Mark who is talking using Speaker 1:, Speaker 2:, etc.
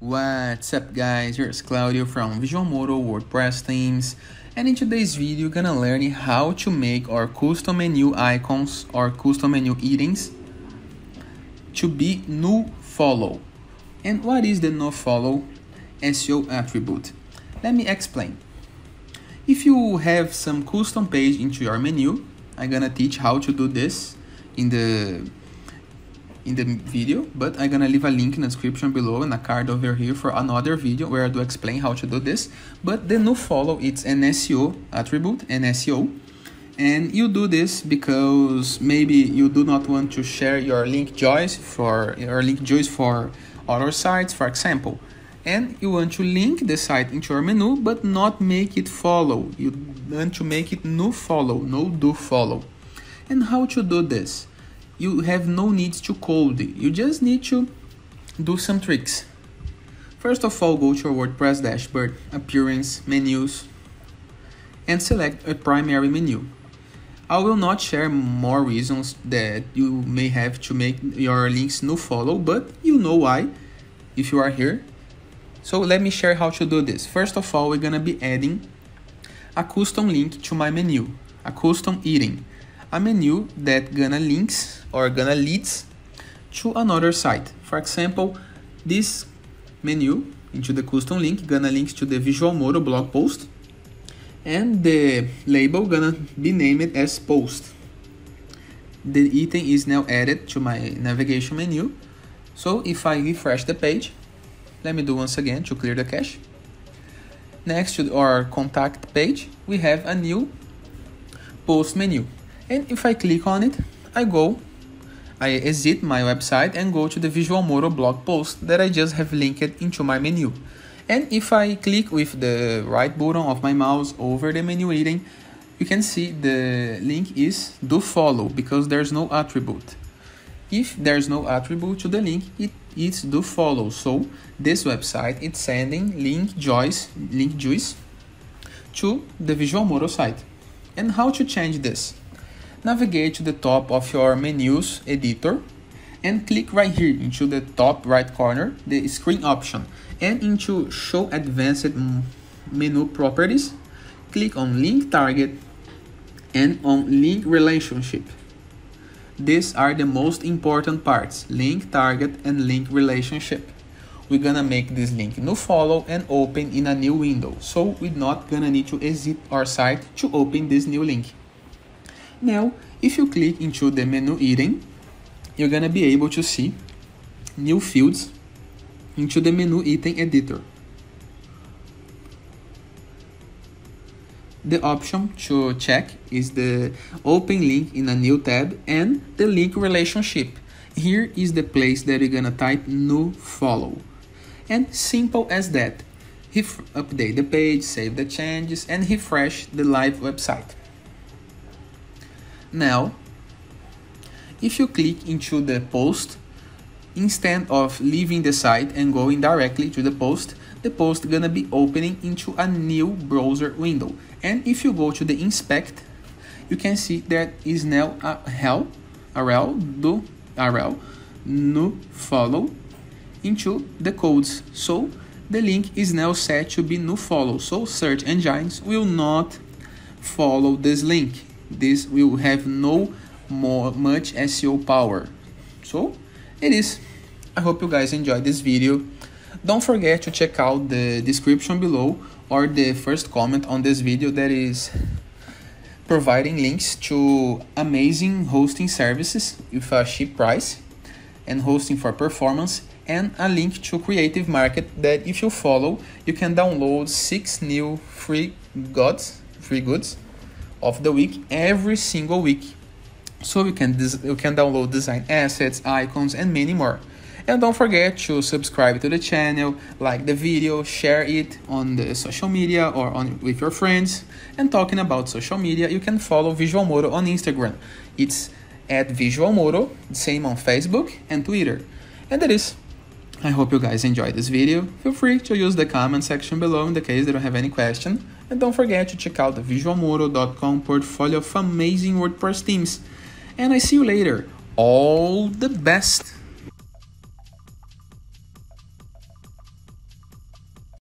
Speaker 1: What's up guys, here's Claudio from Visualmodo WordPress themes and in today's video you're gonna learn how to make our custom menu icons or custom menu headings to be no follow. And what is the no follow SEO attribute? Let me explain. If you have some custom page into your menu, I'm gonna teach how to do this in the in the video, but I'm gonna leave a link in the description below and a card over here for another video where I do explain how to do this. But the no follow it's an SEO attribute, an SEO. And you do this because maybe you do not want to share your link joys for your link joys for other sites, for example. And you want to link the site into your menu, but not make it follow. You want to make it no follow, no do follow. And how to do this? You have no need to code. You just need to do some tricks. First of all, go to your WordPress dashboard, appearance, menus, and select a primary menu. I will not share more reasons that you may have to make your links no follow, but you know why if you are here. So let me share how to do this. First of all, we're gonna be adding a custom link to my menu, a custom heading a menu that gonna links or gonna leads to another site. For example, this menu into the custom link gonna link to the Visual Visualmodo blog post and the label gonna be named as post. The item is now added to my navigation menu. So if I refresh the page, let me do once again to clear the cache. Next to our contact page, we have a new post menu and if I click on it I go I exit my website and go to the Visual Visualmodo blog post that I just have linked into my menu. And if I click with the right button of my mouse over the menu item you can see the link is do follow because there's no attribute. If there's no attribute to the link it is do follow. So this website is sending link joys link juice to the Visual Visualmodo site. And how to change this navigate to the top of your menus editor and click right here into the top right corner, the screen option, and into show advanced menu properties, click on link target and on link relationship. These are the most important parts, link target and link relationship. We're gonna make this link no follow and open in a new window. So we're not gonna need to exit our site to open this new link. Now, if you click into the menu item, you're gonna be able to see new fields into the menu item editor. The option to check is the open link in a new tab and the link relationship. Here is the place that you're gonna type no follow. And simple as that. Update the page, save the changes, and refresh the live website. Now, if you click into the post, instead of leaving the site and going directly to the post, the post gonna be opening into a new browser window. And if you go to the inspect, you can see there is now a hell, a rel do rel no follow into the codes. So the link is now set to be no follow. So search engines will not follow this link this will have no more much SEO power. So it is. I hope you guys enjoyed this video. Don't forget to check out the description below or the first comment on this video that is providing links to amazing hosting services with a cheap price and hosting for performance and a link to creative market that if you follow you can download six new free goods free goods of the week every single week. So you can you can download design assets, icons, and many more. And don't forget to subscribe to the channel, like the video, share it on the social media or on with your friends. And talking about social media, you can follow Visual Visualmodo on Instagram. It's at Visual Visualmodo, same on Facebook and Twitter. And that is. I hope you guys enjoyed this video. Feel free to use the comment section below in the case you don't have any question. And don't forget to check out the visualmodo.com portfolio of amazing WordPress themes. And I see you later. All the best!